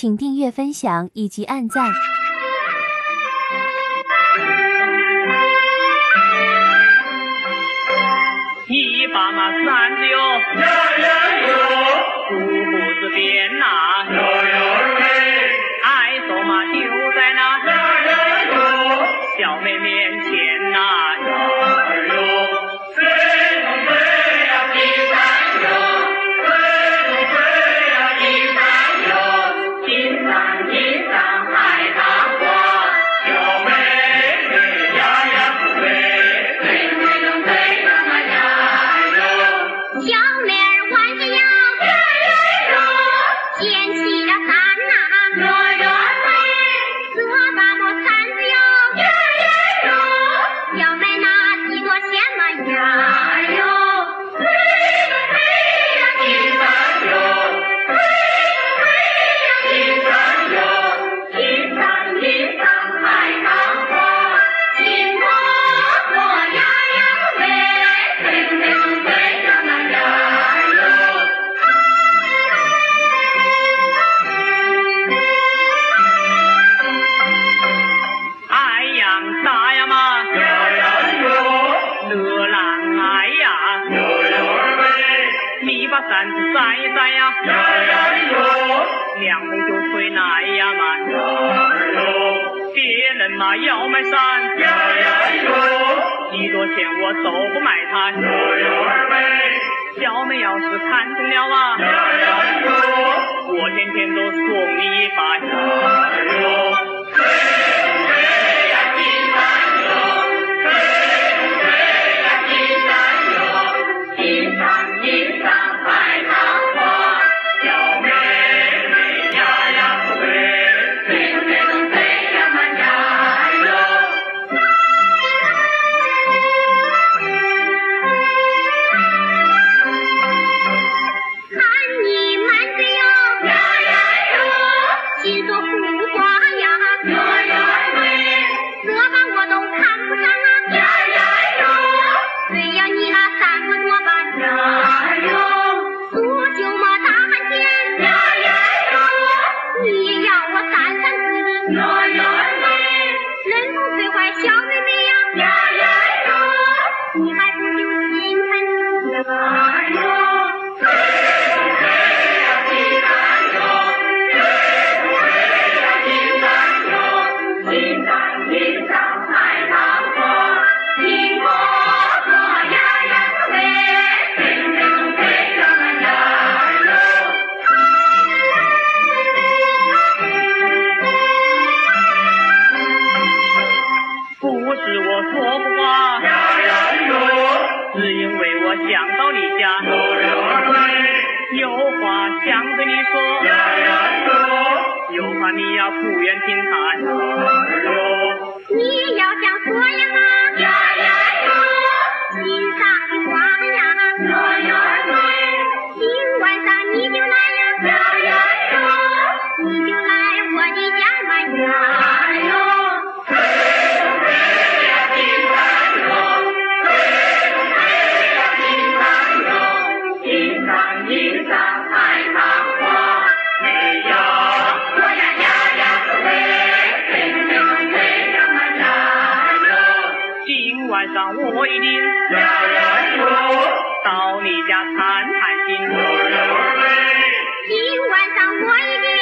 请订阅、分享以及按赞。一把嘛扇子哟，呀呀哟，竹胡子编呐，哟哟喂，爱说嘛就在那呀呀哟，小妹面前呐。天南呀儿哟！把扇子扇一扇呀，凉风就吹来呀嘛。别人嘛要买伞，几多钱我都不买它。小妹要是看中了啊，我天天都送你一把。你还想到你家，有话想对你说，有话你要不愿听谈。晚上我一定到你家谈谈心。今晚上我一定。